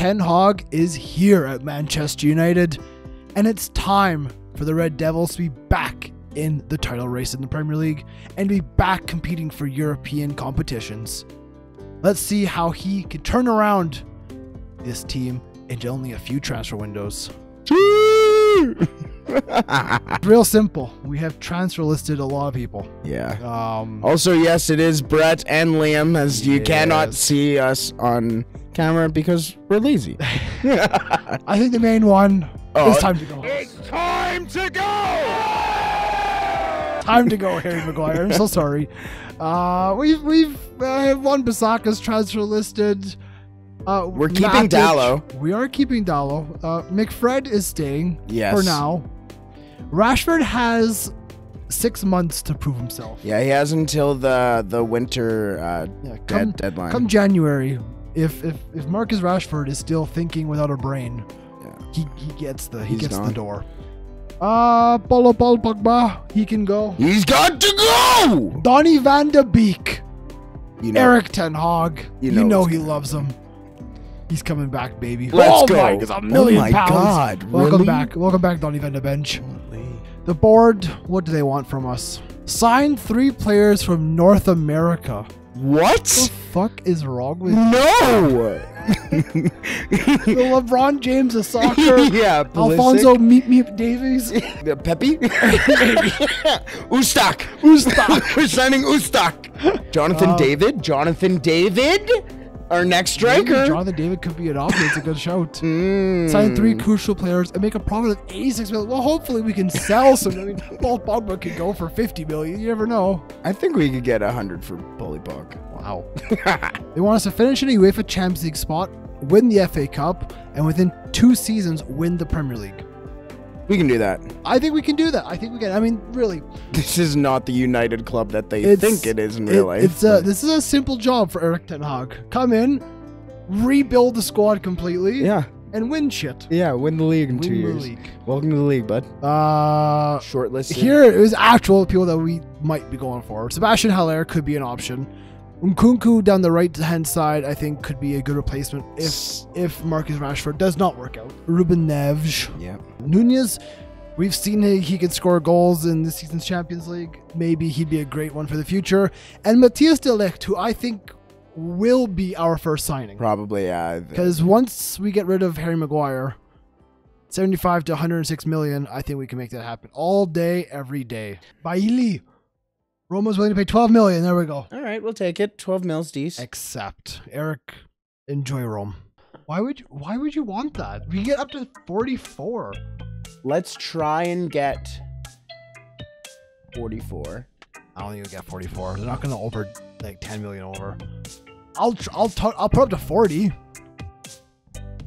Ten Hag is here at Manchester United, and it's time for the Red Devils to be back in the title race in the Premier League and be back competing for European competitions. Let's see how he can turn around this team into only a few transfer windows. Real simple. We have transfer listed a lot of people. yeah. Um, Also, yes, it is Brett and Liam, as you cannot see us on camera because we're lazy. I think the main one Oh, is time to go. It's time to go! Time to go, Harry Maguire. I'm so sorry. Uh, we've we've uh, have Wan-Bissaka's transfer listed. Uh, We're keeping Matic- Dalot. We are keeping Dalot. Uh, McFred is staying Yes. for now. Rashford has six months to prove himself. Yeah, he has until the the winter uh, Yeah, dead, deadline. come January, if if if Marcus Rashford is still thinking without a brain, Yeah. he, he gets the he He's gets the gone. door. Uh, Paulo Paul Pogba, he can go. He's got to go! Donny van de Beek. You know, Eric Ten Hag. You You know know, he loves him. He's coming back, baby. Let's oh go. My, it's a million oh my pounds. God, Welcome really? back. Welcome back, Donny van de Bench. The board, what do they want from us? Sign three players from North America. What? What the fuck is wrong with No! the LeBron James of soccer? yeah, Alphonso Meep Meep Davies? Pepe? Ustak. Ustak. We're signing Ustak. Jonathan Uh, David? Jonathan David? Our next Maybe striker. Jonathan David could be an option. It's a good shout. Mm. Sign three crucial players and make a profit of 86 million. Well, hopefully we can sell some. I mean, Paul Pogba could go for 50 million. You never know. I think we could get a hundred for Bully Bog. Wow. They want us to finish in a UEFA Champions League spot, win the FA Cup, and within two seasons win the Premier League. We can do that. I think we can do that. I think we can. I mean, really, This is not the United club that they It's- think it is in it- life. it's a, this is a simple job for Eric Ten Hag. Come in, rebuild the squad completely, yeah, and win shit. yeah. Win the league in Win two the years. league. Welcome to the league, bud. Uh, Shortlisted. Here is actual people that we might be going for. Sebastian Haller could be an option. Nkunku down the right hand side, I think, could be a good replacement if if Marcus Rashford does not work out. Ruben Neves, Yeah. Nunez, we've seen he, he can score goals in this season's Champions League. Maybe he'd be a great one for the future. And Matthias de Ligt, who I think will be our first signing. Probably. Yeah. Because once we get rid of Harry Maguire, 75 to 106 million, I think we can make that happen all day, every day. Bailly. Roma's willing to pay 12 million. There we go. All right, we'll take it. Twelve mils, D's. Except Eric, enjoy Rome. Why would you, why would you want that? We get up to 44. Let's try and get forty-four. I don't think we get 44. They're not going to over like 10 million over. I'll tr- I'll t- I'll put up to 40.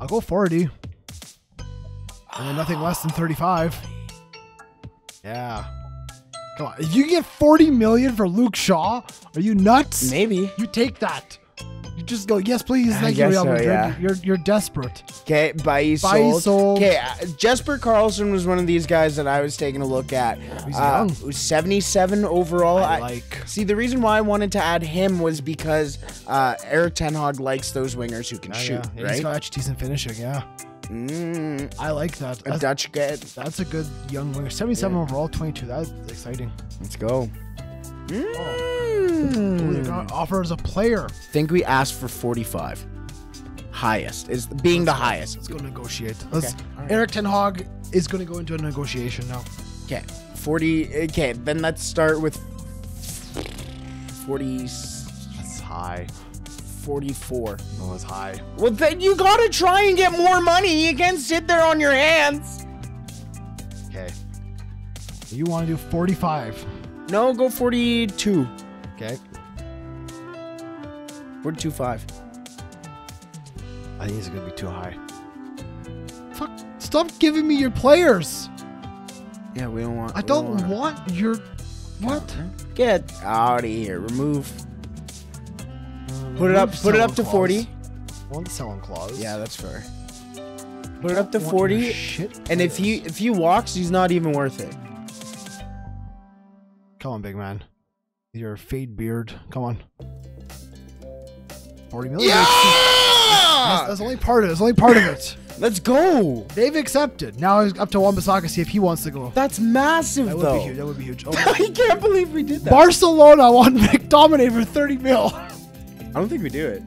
I'll go 40. And then nothing less than 35. Yeah. Come on. If you get 40 million for Luke Shaw, are you nuts? Maybe. You take that. You just go, yes, please. I Thank you, Real so, Madrid. yeah. You're you're desperate. Okay, Bailly sold. sold. Okay, uh, Jesper Karlsson was one of these guys that I was taking a look at. He's Uh, young. was 77 overall. I I- like. See, the reason why I wanted to add him was because uh, Eric Ten Hag likes those wingers who can Yeah, shoot, yeah. Yeah, He's right? got decent finishing. Yeah, Mm, I like that. a That's, Dutch kid. that's a good young winger. 77 Yeah. overall, 22. That's exciting. Let's go. Oh, Mm. offer as a player. think we asked for 45. Highest is being the highest. Let's go negotiate. Let's, Okay, right. Eric Ten Hag is going to go into a negotiation now. Okay, 40. Okay, then let's start with 40. That's high. 44. No, that's high. Well, then you gotta try and get more money. You can't sit there on your hands. Okay. You want to do 45. No, go 42. Okay. 42.5. I think it's going to be too high. Fuck. Stop giving me your players. Yeah, we don't want. I we don't want your. What? Get out of here. Remove. Put it up. Put it up to selling 40. I want the selling clause. Yeah, that's fair. Put it up to 40. Shit And if he if he walks, he's not even worth it. Come on, big man. Your fade beard. Come on. 40 million. Yeah! Ah! that's only part of it. That's only part of it. Let's go. They've accepted. Now it's up to Wan-Bissaka see if he wants to go. That's massive, That would be huge. That would be huge. Oh, I can't believe we did that. Barcelona want McTominay for 30 mil. I don't think we do it.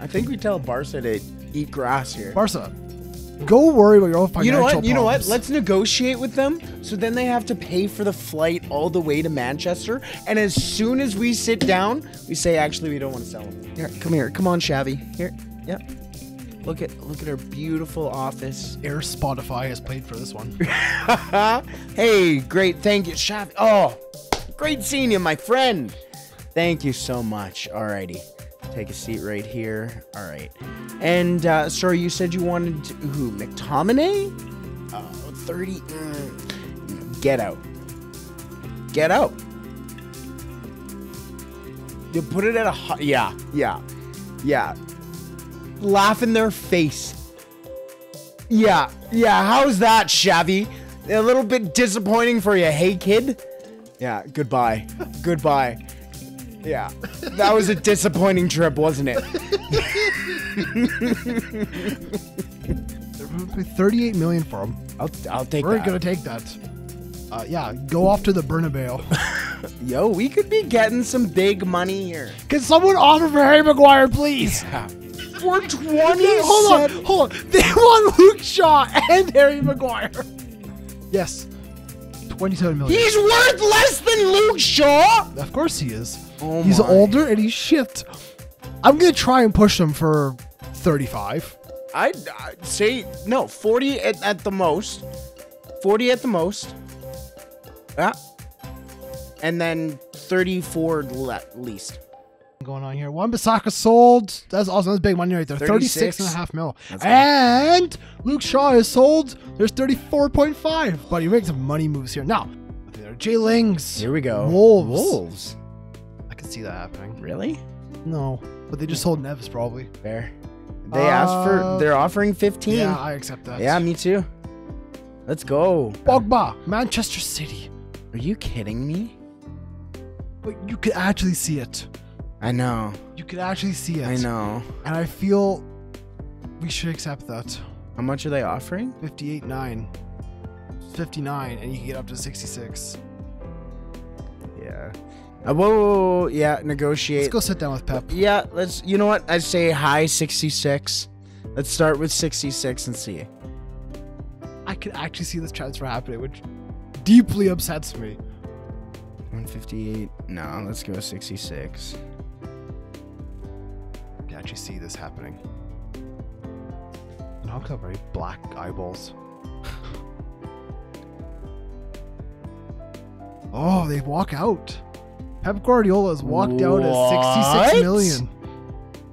I think we tell Barca to eat grass here. Barca, go worry about your own financial you know what? You know what? problems. Let's negotiate with them so then they have to pay for the flight all the way to Manchester. And as soon as we sit down, we say, actually, we don't want to sell them. Here, come here. Come on, Shabby. Here. Yep. Look at look at our beautiful office. Air Spotify has played for this one. hey, great. Thank you, Shabby. Oh, great seeing you, my friend. Thank you so much. Alrighty. Take a seat right here. All right. And, uh, sorry, you said you wanted to, who? McTominay? Uh, 30. mm, get out. Get out. You put it at a. hu- Yeah, yeah, yeah. Laugh in their face. Yeah, yeah. How's that, Shabby? A little bit disappointing for you, hey kid? Yeah, goodbye. goodbye. Yeah, that was a disappointing trip, wasn't it? 38 million for him. I'll, I'll take We're that. gonna take that. Uh, yeah, go off to the Bernabeu. Yo, we could be getting some big money here. Can someone offer for Harry Maguire, please? For 20 hold on, hold on. They want Luke Shaw and Harry Maguire. Yes, 27 million. He's worth less than Luke Shaw. of course he is. Oh he's my. older and he's shit. I'm gonna try and push him for 35. I'd, I'd say no, 40 at, at the most. 40 at the most. Yeah. And then 34 le- least. Going on here. Wan-Bissaka sold. That's awesome. That's big money right there. 36 36 and a half mil. That's. And Luke Shaw is sold. There's 34.5. But you make some money moves here. Now, there are Jay Lings. Here we go. Wolves. Wolves. I see that happening. Really? No. But they just sold Neves probably. Fair. They asked for, Uh, they're offering 15. Yeah, I accept that. Yeah, me too. Let's go. Pogba, Manchester City. Are you kidding me? But you could actually see it. I know. You could actually see it. I know. And I feel we should accept that. How much are they offering? 58 9. 59 and you can get up to 66. Yeah. Uh, whoa, whoa, whoa, yeah, negotiate. Let's go sit down with Pep. Yeah, let's. You know what? I'd say high 66. Let's start with 66 and see. I could actually see this transfer happening, which deeply upsets me. 158. No, let's go 66. I can actually see this happening. And I've got very black eyeballs. oh, they walk out. Pep Guardiola has walked out at 66 million.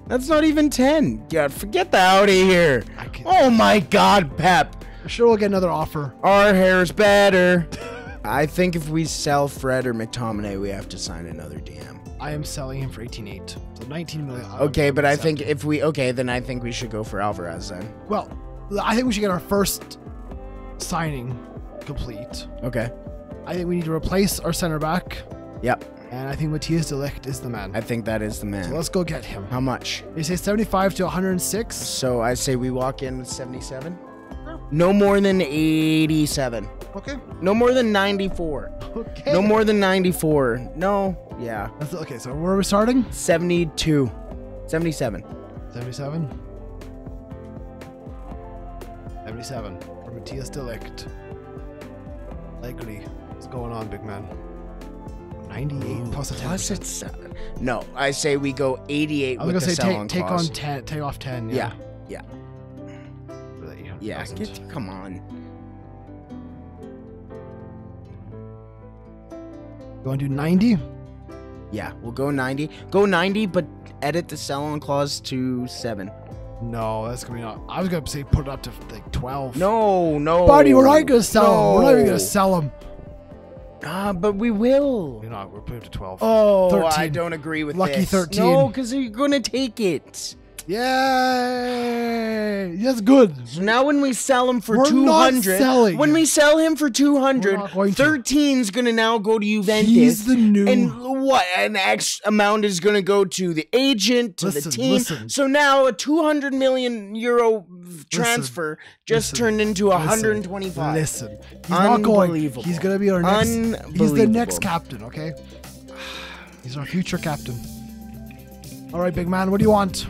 That's not even 10. Yeah, forget the out of here. Oh my God, Pep. I'm sure we'll get another offer. Our hair's better. I think if we sell Fred or McTominay, we have to sign another DM. I am selling him for 18.8. So 19 million. Okay, but I think if we okay, then I think we should go for Alvarez then. Well, I think we should get our first signing complete. Okay. I think we need to replace our center back, Yep. And I think Matthias De Ligt is the man. I think that is the So man. let's go get him. How much? They say 75 to 106. So I say we walk in with 77. No more than 87. Okay. No more than 94. Okay. No more than 94. No. Yeah. That's, okay, so where are we starting? 72. 77. 77. 77 for Matthias De Ligt. Likely. What's going on, big man? 98 plus a 10. Plus it's seven. No, I say we go 88 I was with gonna the say take take clause. on 10, take off 10. Yeah. Yeah. Yeah. Really, Yeah. 100,000. Get, come on. You want to do 90? Yeah, we'll go 90. Go 90, but edit the sell-on clause to 7. No, that's gonna be not. I was gonna say put it up to like 12. No, no. buddy, we're not gonna sell him. We're not even gonna sell him. Ah, but we will. We're not. We're putting it to 12. Oh, I don't agree with Lucky this. 13. No, because you're gonna take it. Yay! That's good. So now when we sell him for We're 200, when him. we sell him for 200, We're going to. 13's going to now go to Juventus. He's the new. and what an X amount is going to go to the agent to Listen, the team. listen. So now a 200 million euro transfer just listen, turned into 125. Listen, he's not going. He's gonna be our next. He's the next captain. Okay. He's our future captain. All right, big man. What do you want?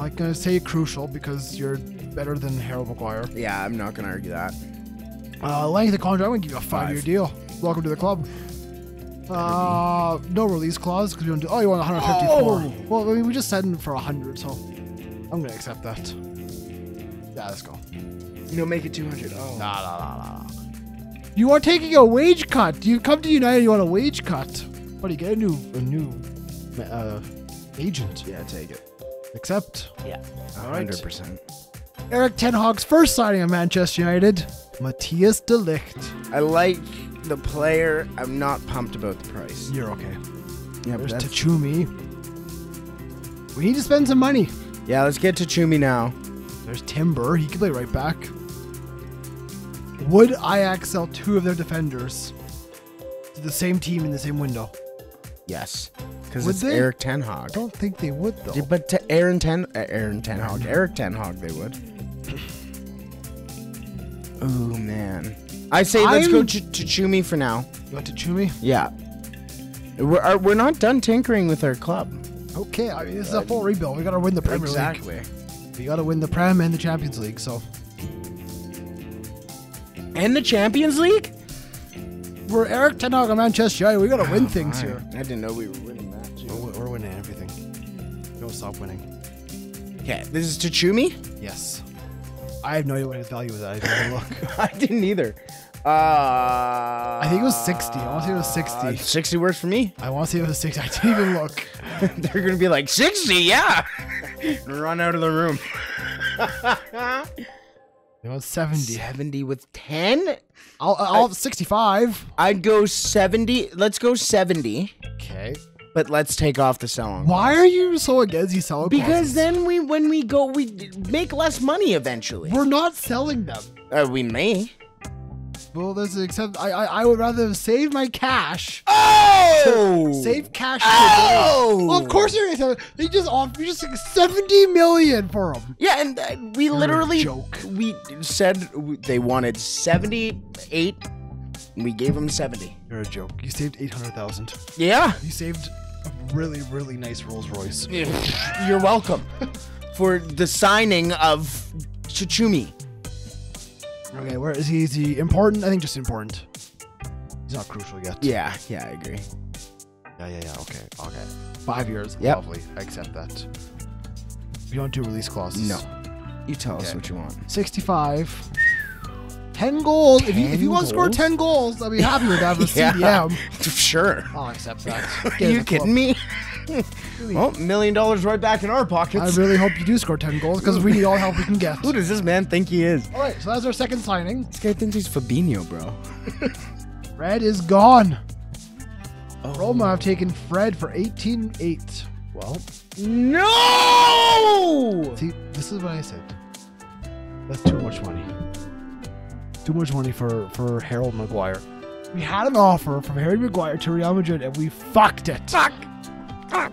I'm gonna say crucial because you're better than Harold Maguire. Yeah, I'm not going to argue that. Uh, length of contract. I'm gonna give you a five-year deal. Welcome to the club. Uh, no release clause because we don't do. Oh, you want 154? Oh. Well, I mean, we just said for 100, so I'm gonna accept that. Yeah, let's go. No, make it 200. Oh. Nah, nah, nah, nah. You are taking a wage cut. You come to United, you want a wage cut. You get? A new, a new uh, agent. Yeah, take it. Accept. Yeah. All right. 100%. Eric Ten Hag's first signing of Manchester United, Matthias De Ligt. I like the player. I'm not pumped about the price. You're okay. Yeah, There's but that's- Tachumi. We need to spend some money. yeah, let's get to Chumi now. There's Timber. He can play right back. Would Ajax sell two of their defenders to the same team in the same window? Yes. Because it's they? Eric Ten I don't think they would though. Yeah, But to Aaron Ten, uh, Aaron Ten Hag, Eric Ten Hag, they would. Oh man, I say let's go I'm- to, to Chumi for now. You want to Chumi? Yeah, we're are, we're not done tinkering with our club. Okay, I mean this is a full rebuild. We gotta win the Premier Exactly. League. We gotta win the Prem and the Champions League. So And the Champions League. we're Eric Ten Hag of Manchester United. We gotta win things here. I didn't know we were winning Don't stop winning. Okay, this is to Chumi. Yes. I have no idea what his value is. I didn't look. I didn't either. Uh, I think it was 60. I wanna say it was 60. 60 works for me. I want to see if it was 60. I didn't even look. They're gonna be like 60, yeah. Run out of the room. It was 70. 70 with 10? I'll, I'll have 65. I'd go 70. Let's go 70, Okay. But let's take off the sell Why are you so against these selling Because clauses? then we, when we go, we make less money eventually. we're not selling them. Uh, we may. Well, this is except I, I I would rather save my cash. Oh! Save cash. Oh! Well, of course you're gonna sell. They just offer you just like seventy million for them. Yeah, and uh, we a literally joke. we said they wanted 78. We gave them 70. You're a joke. You saved eight hundred thousand. Yeah. You saved really really nice Rolls Royce. You're welcome for the signing of Chichumi. Okay, where is he? Is he important? I think just important. He's not crucial yet. Yeah, yeah, I agree. Yeah, yeah, yeah. Okay, okay. Five years. Yep. Lovely. I accept that. You don't do release clauses. No. You tell us Okay. what you want. 65. 10 goals. if you, if 10 you want to score 10 goals, I'll be happy with that for Yeah. CDM. Sure. Oh, I'll accept that. Are you kidding me? well, million dollars right back in our pockets. I really hope you do score 10 goals because we need all help we can get. Who does this man think he is? All right, so that's our second signing. This guy thinks he's Fabinho, bro. Fred is gone. Oh. Roma have taken Fred for 18.8. Well, No! see, this is what I said. That's too much money. Too much money for, for Harold Maguire. We had an offer from Harry Maguire to Real Madrid and we fucked it. Fuck. Fuck.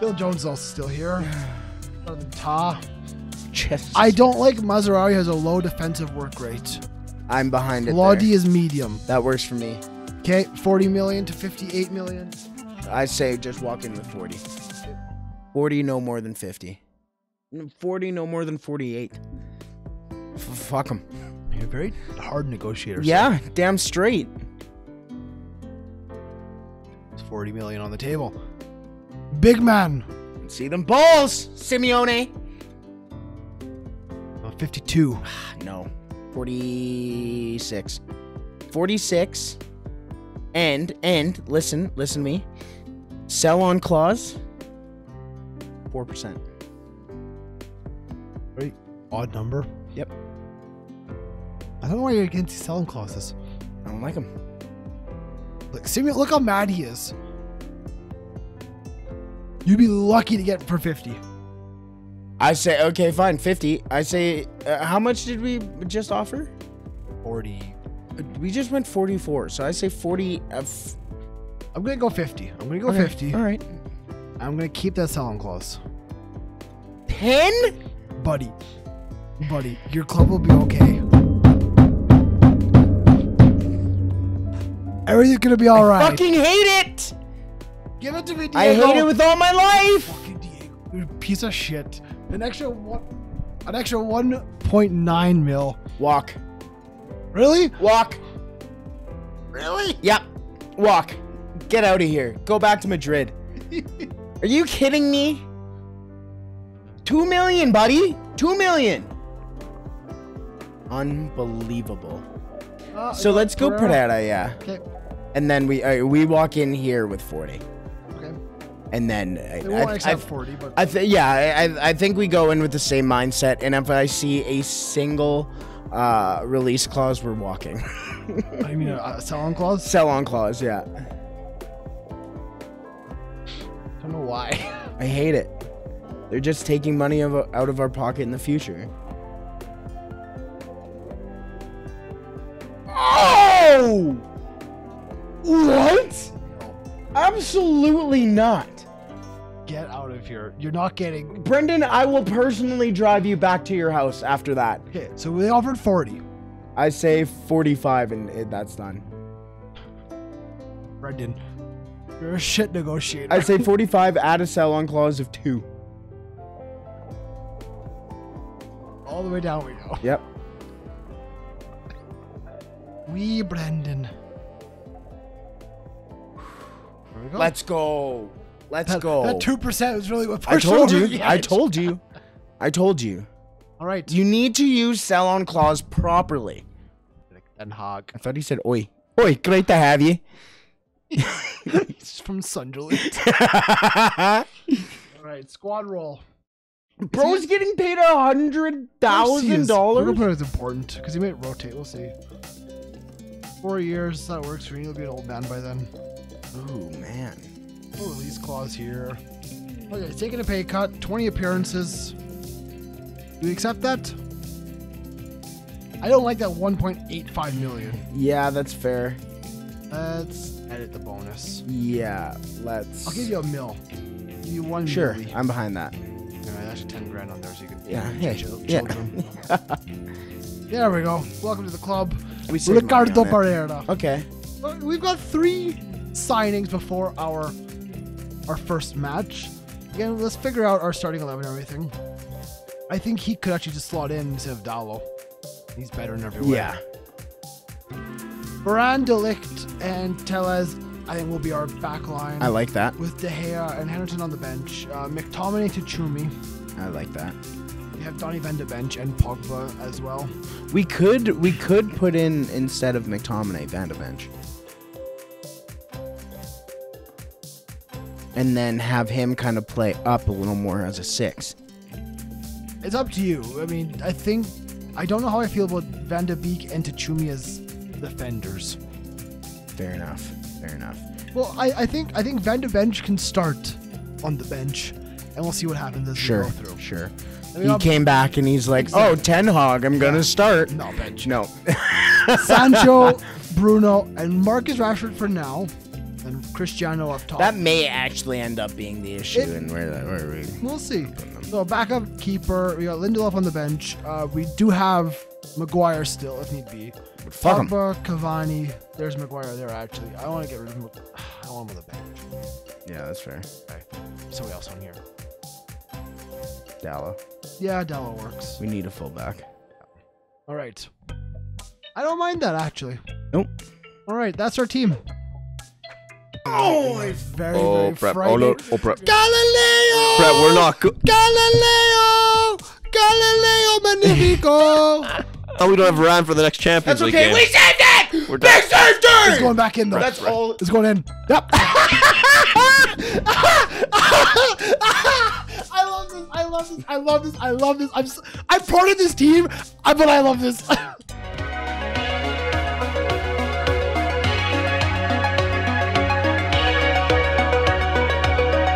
Phil Jones is also still here. Other Ta. Just. I don't like Maserati has a low defensive work rate. I'm behind it. Lodi is medium. That works for me. Okay, 40 million to 58 million. I say just walk in with 40. 40, no more than 50. 40, no more than 48. F- fuck them. You're a very hard negotiator. sir. Yeah, damn straight. It's 40 million on the table. Big man. See them balls, Simeone. Uh, 52. No, 46. 46. And, and, listen, listen to me. Sell on clause, 4%. Very odd number. Yep. I don't know why you're against these selling clauses. I don't like them. Look, see, look how mad he is. You'd be lucky to get for 50. I say okay, fine, fifty. I say, uh, how much did we just offer? 40. Uh, We just went forty-four, so I say forty. Uh, f- I'm gonna go 50. I'm gonna go okay, 50. All right, I'm gonna keep that selling clause. ten. Buddy. Buddy, your club will be okay. Everything's gonna be alright. Fucking hate it. Give it to me, Diego. I hate it with all my life. fucking Diego. You're a piece of shit. An extra one an extra 1.9 mil. Walk, Really? walk. Really? Yep, walk. Get out of here. Go back to Madrid. Are you kidding me? Two million, buddy. Two million. Unbelievable. Uh, So let's go Pereira. Pereira, yeah. Okay. And then we uh, we walk in here with 40. Okay. And then I, won't I, I- 40, but I th- yeah, I, I- I think we go in with the same mindset. And if I see a single uh, release clause, we're walking. I mean a, a sell-on clause. Sell on clause, yeah. I don't know why. I hate it. They're just taking money of, out of our pocket in the future. Oh! What? Absolutely not. Get out of here. You're not getting. Brendan, I will personally drive you back to your house after that. Okay, so we offered 40. I say 45 and it, that's done. Brendan, you're a shit negotiator. I say 45, add a sell on clause of two. All the way down we go. Yep. We, Brendan. There we go. Let's go. Let's that, go. That 2% was really what I told you. I told you. I told you. All right. You need to use sell on clause properly. Den hog. I thought he said oi. Oi, great to have you. He's from Sunderland. All right, squad roll. Bro's getting paid a hundred thousand is- We're dollars. gonna put it as important because he might rotate. We'll see. Four years, that works for you. You'll be an old man by then. Oh man. No release clause here. Okay, he's taking a pay cut, 20 appearances. Do you accept that? I don't like that 1.85 million. Yeah, that's fair. Let's edit the bonus. Yeah, let's. I'll give you a mil. Give you one Sure, milli. I'm behind that. Alright, that's 10 grand on there so you can Yeah, yeah, yeah. there we go. Welcome to the club. We Ricardo. Pereira. Okay. We've got three signings before our our first match. Again, let's figure out our starting eleven and everything. I think he could actually just slot in instead of Dalot. He's better in every way. Yeah. Varane, Delict, and Telles, I think will be our back line. I like that. with De Gea and Henderson on the bench. Uh, McTominay to Chumi. I like that. Have Donny Van de bench and Pogba as well. We could we could put in instead of McTominay Van de Bench. And then have him kind of play up a little more as a six. It's up to you. I mean, I think I don't know how I feel about Van de Beek and Tachumi as defenders. Fair enough. Fair enough. Well, I, I think I think Van de Bench can start on the bench, and we'll see what happens as Sure. we go through. Sure. He came back and he's like, "Oh, Ten Hog, I'm gonna start." No bench. No. Sancho, Bruno, and Marcus Rashford for now, and Cristiano up top. that may actually end up being the issue, It- and where, where we. We'll see. So backup keeper, we got Lindelof on the bench. Uh, we do have Maguire still, if need be. Fuck him. Cavani. There's Maguire there actually. I want to get rid of him. I want him on the bench. Yeah, that's fair. Okay. Somebody else on here. Dalot. Yeah, Della works. We need a fullback. All right. I don't mind that actually. Nope. All right, that's our team. Oh, Very, Oh, very prep. Oh, no. Oh, prep. Galileo! Prep, we're not good. Galileo! Galileo Magnifico! Oh, we don't have Ryan for the next Champions League game. saved it. We're done. saved it's going back in though. That's all. It's going in. Yep. I love this. I love this. I love this. I love this. I'm. So, I'm part of this team, but I love this.